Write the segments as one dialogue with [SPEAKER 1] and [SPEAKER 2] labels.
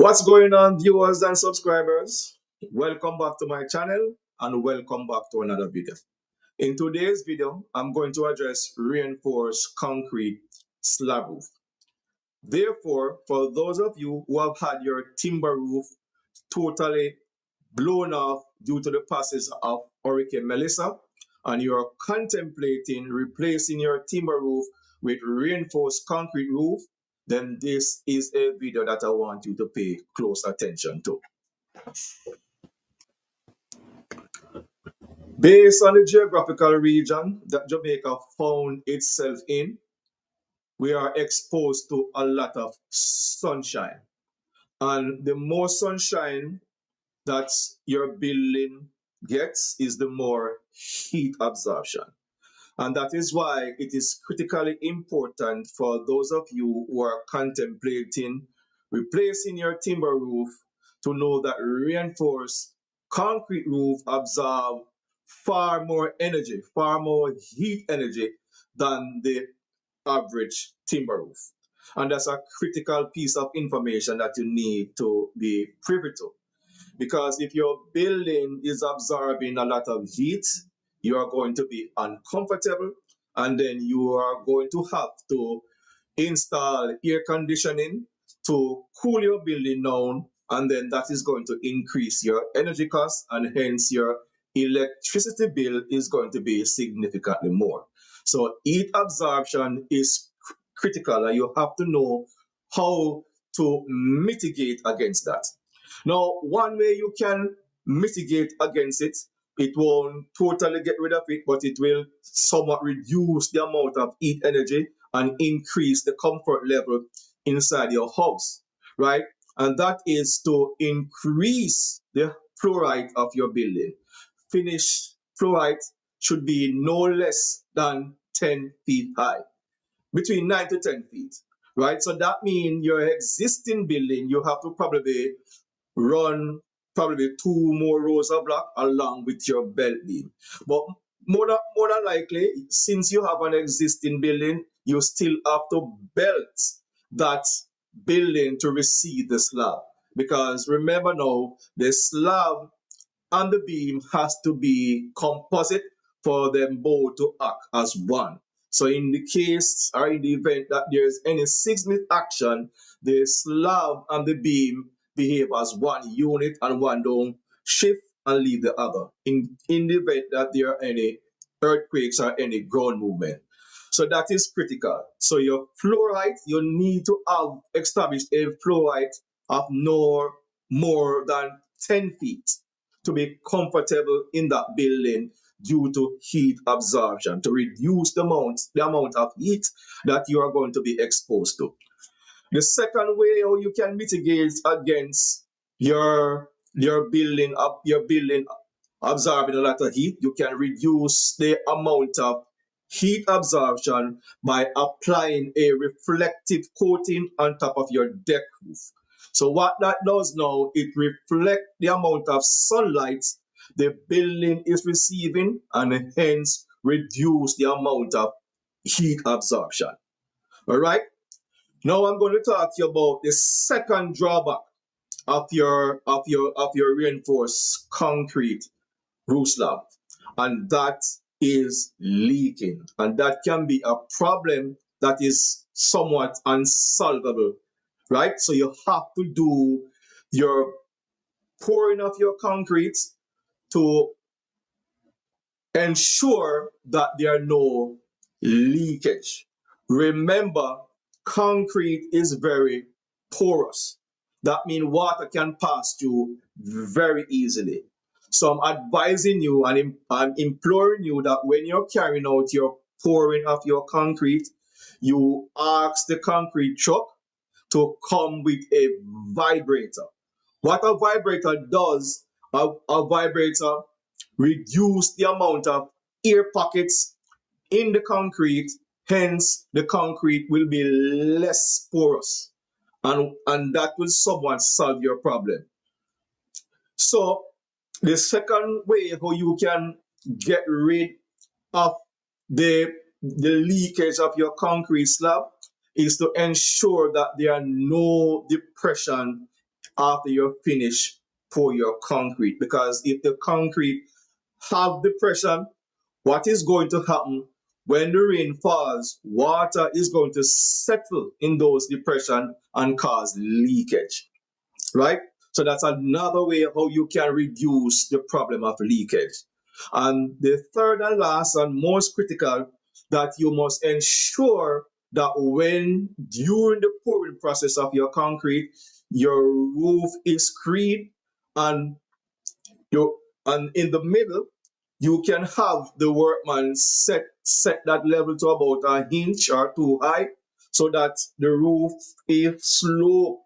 [SPEAKER 1] What's going on, viewers and subscribers? Welcome back to my channel and welcome back to another video. In today's video, I'm going to address reinforced concrete slab roof. Therefore, for those of you who have had your timber roof totally blown off due to the passage of Hurricane Melissa, and you are contemplating replacing your timber roof with reinforced concrete roof, then this is a video that I want you to pay close attention to. Based on the geographical region that Jamaica found itself in, we are exposed to a lot of sunshine. And the more sunshine that your building gets is the more heat absorption. And that is why it is critically important for those of you who are contemplating replacing your timber roof to know that reinforced concrete roof absorb far more energy, far more heat energy than the average timber roof. And that's a critical piece of information that you need to be privy to. Because if your building is absorbing a lot of heat, you are going to be uncomfortable and then you are going to have to install air conditioning to cool your building down and then that is going to increase your energy costs and hence your electricity bill is going to be significantly more. So heat absorption is critical and you have to know how to mitigate against that. Now one way you can mitigate against it it won't totally get rid of it, but it will somewhat reduce the amount of heat energy and increase the comfort level inside your house, right? And that is to increase the height of your building. Finished height should be no less than 10 feet high, between 9 to 10 feet, right? So that means your existing building, you have to probably run probably two more rows of block along with your belt beam. But more than, more than likely, since you have an existing building, you still have to belt that building to receive the slab. Because remember now, the slab and the beam has to be composite for them both to act as one. So in the case or in the event that there's any seismic action, the slab and the beam behave as one unit and one don't shift and leave the other in, in the event that there are any earthquakes or any ground movement. So that is critical. So your floor height, you need to have established a floor height of no more than 10 feet to be comfortable in that building due to heat absorption to reduce the amount the amount of heat that you are going to be exposed to. The second way how you can mitigate against your your building up your building absorbing a lot of heat, you can reduce the amount of heat absorption by applying a reflective coating on top of your deck roof. So what that does now, it reflects the amount of sunlight the building is receiving and hence reduce the amount of heat absorption. All right. Now I'm going to talk to you about the second drawback of your of your of your reinforced concrete roof slab, and that is leaking, and that can be a problem that is somewhat unsolvable, right? So you have to do your pouring of your concrete to ensure that there are no leakage. Remember, concrete is very porous. That means water can pass through very easily. So I'm advising you and im- I'm imploring you that when you're carrying out your pouring of your concrete, you ask the concrete truck to come with a vibrator. What a vibrator does, a, a vibrator reduce the amount of air pockets in the concrete Hence, the concrete will be less porous and, and that will somewhat solve your problem. So, the second way how you can get rid of the, the leakage of your concrete slab is to ensure that there are no depression after you finish pour your concrete. Because if the concrete have depression, what is going to happen when the rain falls? Water is going to settle in those depression and cause leakage, right? So that's another way how you can reduce the problem of leakage. And the third and last and most critical that you must ensure that when during the pouring process of your concrete, your roof is screened and you and in the middle you can have the workman set set that level to about an inch or two high so that the roof is slope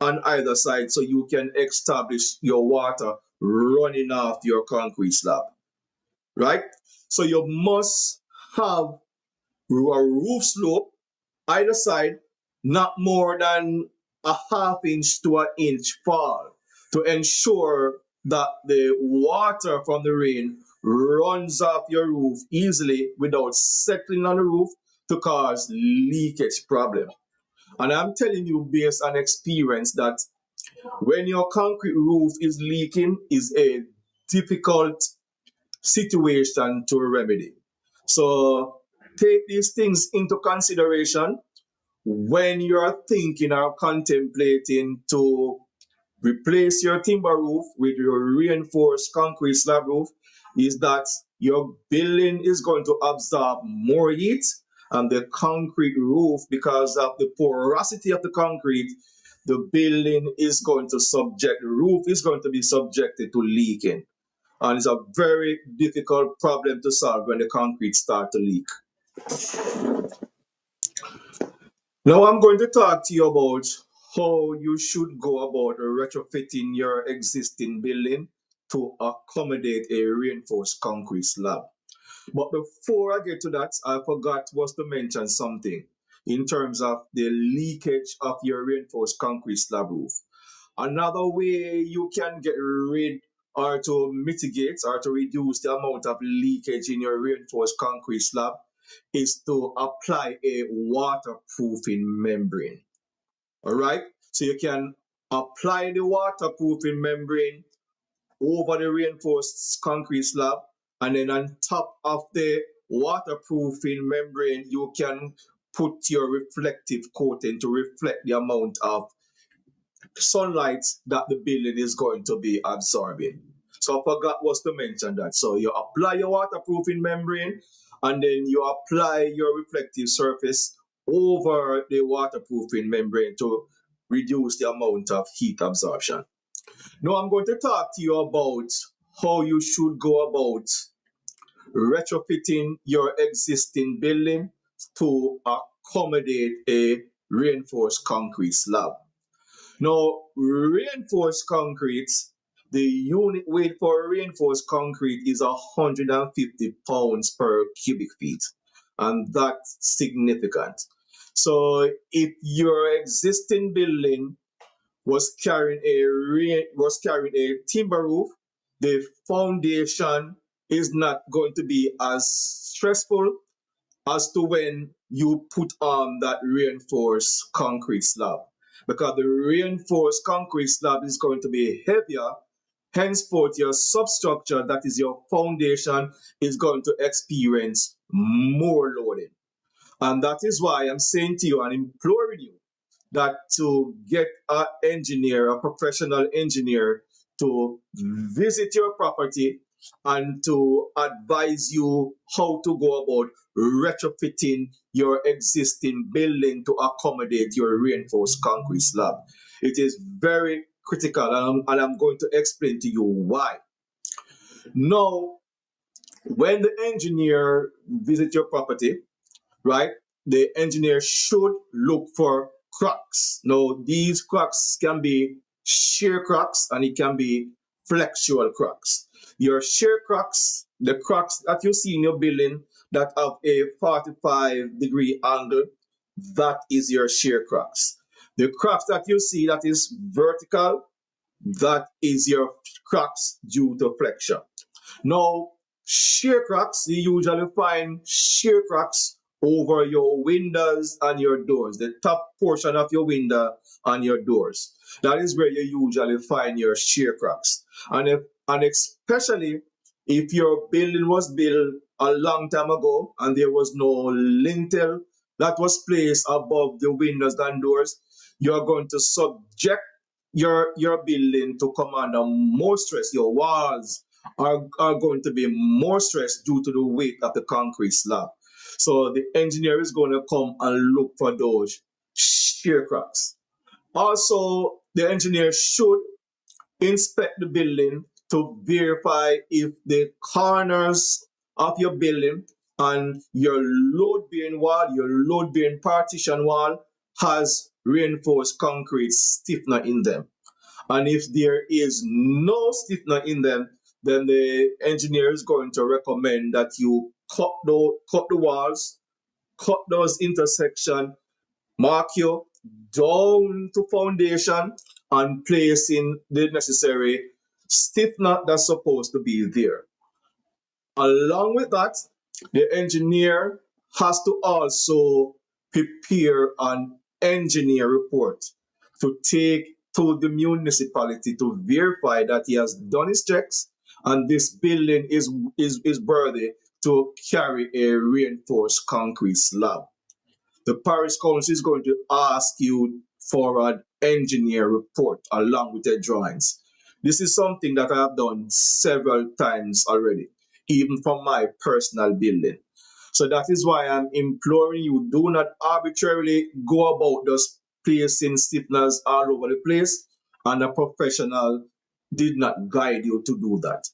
[SPEAKER 1] on either side so you can establish your water running off your concrete slab right? So you must have a roof slope either side not more than a half inch to an inch fall to ensure that the water from the rain runs off your roof easily without settling on the roof to cause leakage problem. And I'm telling you based on experience that when your concrete roof is leaking is a difficult situation to remedy. So take these things into consideration when you're thinking or contemplating to replace your timber roof with your reinforced concrete slab roof is that your building is going to absorb more heat and the concrete roof because of the porosity of the concrete the building is going to subject the roof is going to be subjected to leaking. And it's a very difficult problem to solve when the concrete start to leak. Now i'm going to talk to you about how you should go about retrofitting your existing building to accommodate a reinforced concrete slab. But before I get to that, I forgot was to mention something in terms of the leakage of your reinforced concrete slab roof. Another way you can get rid or to mitigate or to reduce the amount of leakage in your reinforced concrete slab is to apply a waterproofing membrane. All right, so you can apply the waterproofing membrane over the reinforced concrete slab and then on top of the waterproofing membrane you can put your reflective coating to reflect the amount of sunlight that the building is going to be absorbing. So I forgot was to mention that. So you apply your waterproofing membrane and then you apply your reflective surface over the waterproofing membrane to reduce the amount of heat absorption. Now I'm going to talk to you about how you should go about retrofitting your existing building to accommodate a reinforced concrete slab. Now, reinforced concrete, the unit weight for reinforced concrete is 150 pounds per cubic feet, and that's significant. So, if your existing building was carrying a was carrying a timber roof, the foundation is not going to be as stressful as to when you put on that reinforced concrete slab. Because the reinforced concrete slab is going to be heavier, henceforth your substructure, that is your foundation, is going to experience more loading. And that is why I'm saying to you and imploring you that to get an engineer, a professional engineer, to visit your property and to advise you how to go about retrofitting your existing building to accommodate your reinforced concrete slab. It is very critical, and I'm, and I'm going to explain to you why. Now, when the engineer visits your property, right, the engineer should look for cracks. Now, these cracks can be shear cracks and it can be flexural cracks. Your shear cracks, the cracks that you see in your building that have a 45 degree angle, that is your shear cracks. The cracks that you see that is vertical, that is your cracks due to flexion. Now, shear cracks, you usually find shear cracks over your windows and your doors, the top portion of your window and your doors. That is where you usually find your shear cracks. And if, and especially if your building was built a long time ago and there was no lintel that was placed above the windows and doors, you are going to subject your your building to come under more stress. Your walls are, are going to be more stressed due to the weight of the concrete slab. So the engineer is going to come and look for those shear cracks. Also, the engineer should inspect the building to verify if the corners of your building and your load bearing wall, your load bearing partition wall has reinforced concrete stiffener in them. And if there is no stiffener in them, then the engineer is going to recommend that you cut the, cut the walls, cut those intersection, mark you down to foundation and placing the necessary stiffener that's supposed to be there. Along with that, the engineer has to also prepare an engineer report to take to the municipality to verify that he has done his checks and this building is, is, is worthy to carry a reinforced concrete slab. The parish council is going to ask you for an engineer report along with the drawings. This is something that I have done several times already, even from my personal building. So that is why I'm imploring you, do not arbitrarily go about just placing stiffeners all over the place and a professional did not guide you to do that.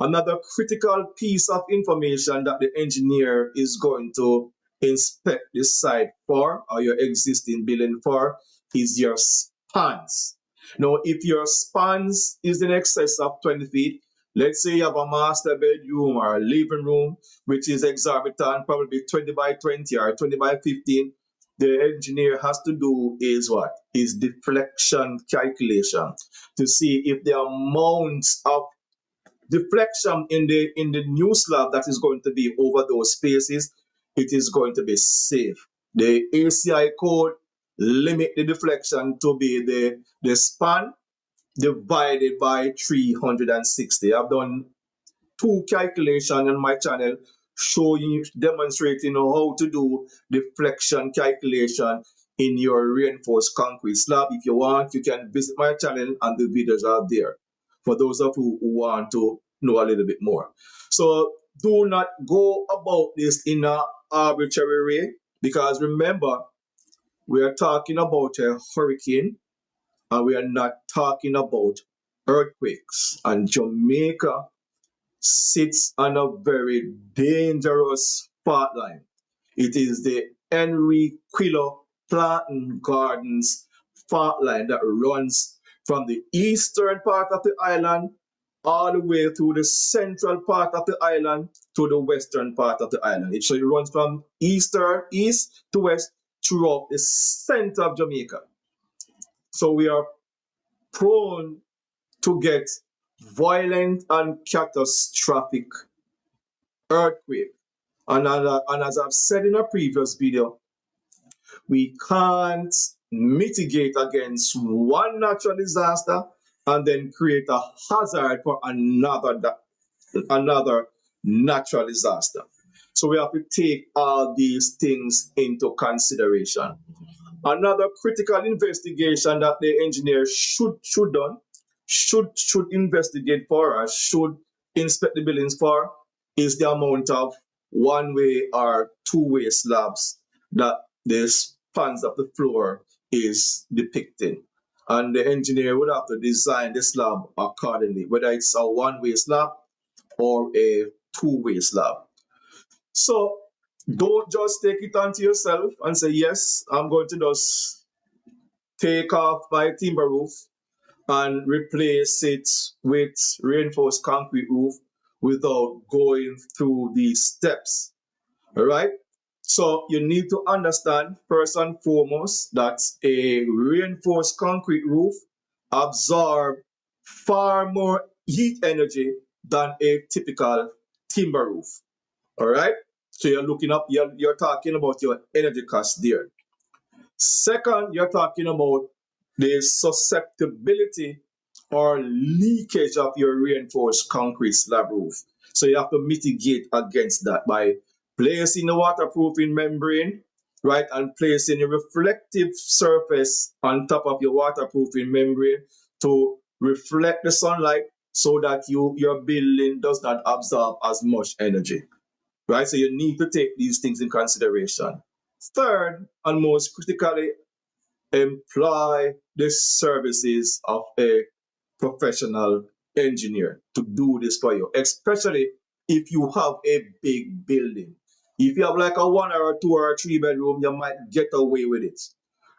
[SPEAKER 1] Another critical piece of information that the engineer is going to inspect the site for or your existing building for is your spans. Now, if your spans is in excess of 20 feet, let's say you have a master bedroom or a living room, which is exorbitant, probably 20 by 20 or 20 by 15, the engineer has to do is what? Is deflection calculation to see if the amount of deflection in the in the new slab that is going to be over those spaces, it is going to be safe. The ACI code limit the deflection to be the, the span divided by 360. I've done two calculations on my channel showing, you demonstrating how to do deflection calculation in your reinforced concrete slab. If you want, you can visit my channel and the videos are there for those of you who want to know a little bit more. So do not go about this in an arbitrary way because remember, we are talking about a hurricane and we are not talking about earthquakes. And Jamaica sits on a very dangerous fault line. It is the Henry Quiller Planting Gardens fault line that runs from the eastern part of the island all the way through the central part of the island to the western part of the island. It so it runs from eastern east to west throughout the center of Jamaica. So we are prone to get violent and catastrophic earthquake. And, and as I've said in a previous video, we can't mitigate against one natural disaster and then create a hazard for another another natural disaster. So we have to take all these things into consideration. Another critical investigation that the engineer should should done should should investigate for us should inspect the buildings for is the amount of one-way or two-way slabs that the spans of the floor is depicting. And the engineer would have to design the slab accordingly, whether it's a one-way slab or a two-way slab. So don't just take it onto yourself and say, yes, I'm going to just take off my timber roof and replace it with reinforced concrete roof without going through these steps. All right. So you need to understand first and foremost that a reinforced concrete roof absorb far more heat energy than a typical timber roof. All right. So you're looking up, you're, you're talking about your energy cost there. Second, you're talking about the susceptibility or leakage of your reinforced concrete slab roof. So you have to mitigate against that by placing the waterproofing membrane, right, and placing a reflective surface on top of your waterproofing membrane to reflect the sunlight so that you your building does not absorb as much energy. Right? So you need to take these things in consideration. Third, and most critically, employ the services of a professional engineer to do this for you, especially if you have a big building. If you have like a one or a two or a three bedroom, you might get away with it,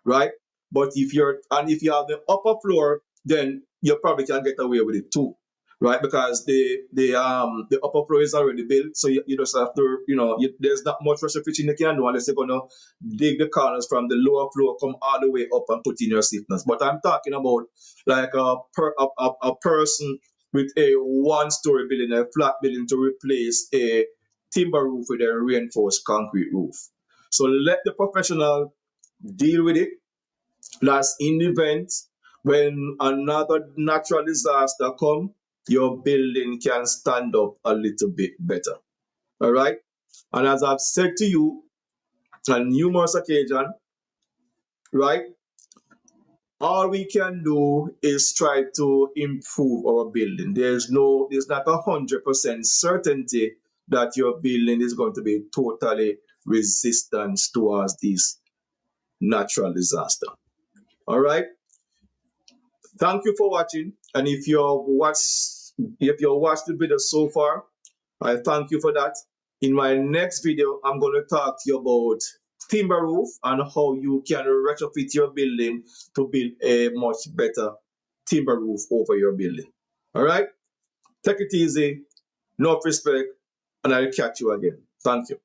[SPEAKER 1] right? But if you're and if you have the upper floor, then you probably can get away with it too right? Because the the um the upper floor is already built, so you, you just have to you know you, there's not much retrofitting you can do unless you're gonna dig the corners from the lower floor, come all the way up and put in your stiffness. But I'm talking about like a per a, a, a person with a one-story building, a flat building, to replace a timber roof with a reinforced concrete roof. So let the professional deal with it. Last in the event when another natural disaster come, your building can stand up a little bit better. All right. And as I've said to you on numerous occasions, right, all we can do is try to improve our building. There's no, there's not a hundred percent certainty that your building is going to be totally resistant towards this natural disaster. All right. Thank you for watching. And if you've watched, if you watched the video so far, I thank you for that. In my next video, I'm going to talk to you about timber roof and how you can retrofit your building to build a much better timber roof over your building. All right? Take it easy. No respect. And I'll catch you again. Thank you.